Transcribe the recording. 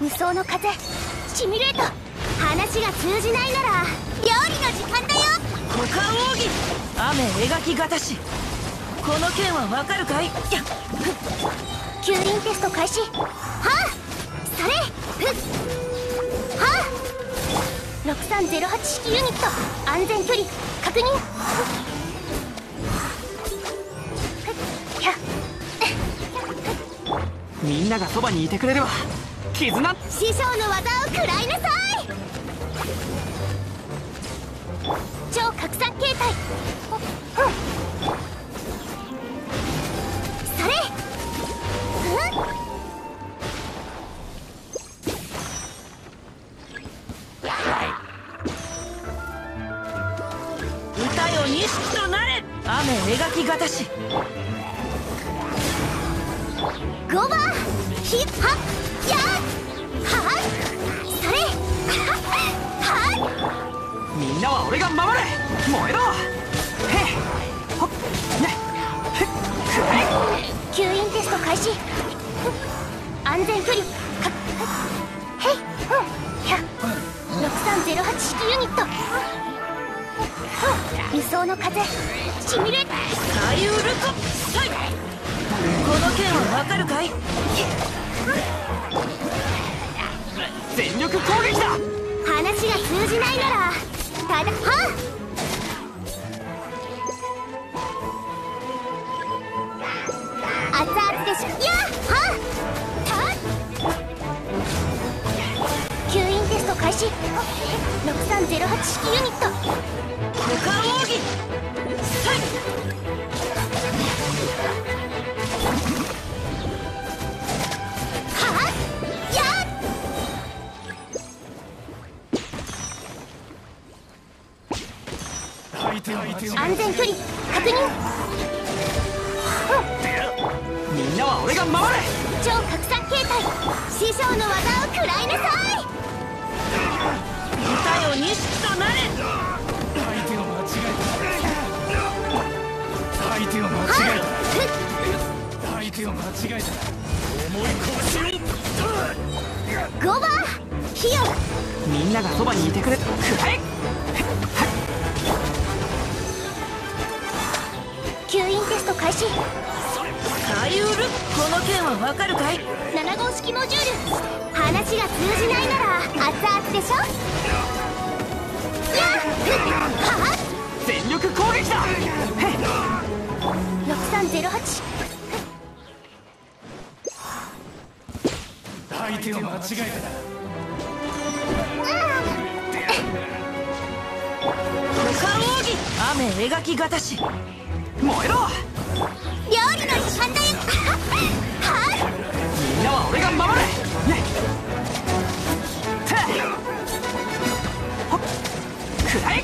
無双の風シミュレート。話が通じないなら料理の時間だよ。股間奥義雨描きがたし。この剣はわかるかい？や吸輪テスト開始。はあそれふっはあ。6308式ユニット安全距離確認みんながそばにいてくれれば絆。師匠の技を食らいなさい。超拡散形態。うんそれ。うん。歌よ錦となれ。雨描きがたし5番ヒッハッヤーはっ。それはっ。はっ。みんなは俺が守れ燃えろへっ。ほっ。ねへっ。く吸引テスト開始安全距離かへいうんひゃ6308式ユニットうん無双の風シミュレートサイウルコサイこの剣はわかるかい？全力攻撃だ！話が通じないならただはあ熱々でしょやはた吸引テスト開始。6308式ユニット安全距離確認。みんなは俺が守れ。超拡散形態師匠の技を食らいなさい。歌よ錦となれ相手を間違えた。相手を間違えはた。相手を間違えた。重い。拳を5番火よみんながそばにいてくれ。くらえ開始。サイウルこの剣はわかるかい？7号式モジュール。話が通じないなら熱々でしょ？やっはっ？全力攻撃だ！へっ6308相手を間違え股間奥義雨描きがたし。燃えろ料理の時間だよ。はいみんなは俺が守れて。っ。くらえ